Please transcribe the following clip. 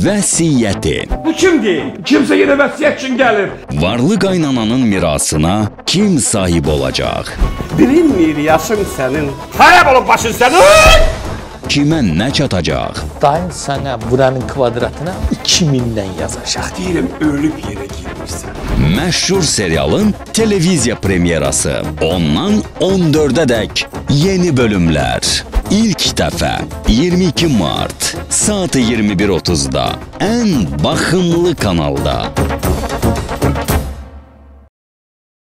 vəsiyyəti. Bu kimdir? Kimsə yenə vəsiyyət üçün gəlir. Varlı qaynananın mirasına kim sahib olacaq? Bilinmir yaşın sənin. Xarab olub başın sənin. Kimə nə çatacaq? Dayın sənə buranın kvadratına 2000-dən yazacaq. Deyirəm ölüb yerə girmirsən. Məşhur serialın televiziya premyerası. Ondan 14-ədək yeni bölümlər. İlk dəfə 22 mart saat 21:30-da ən baxımlı kanalda.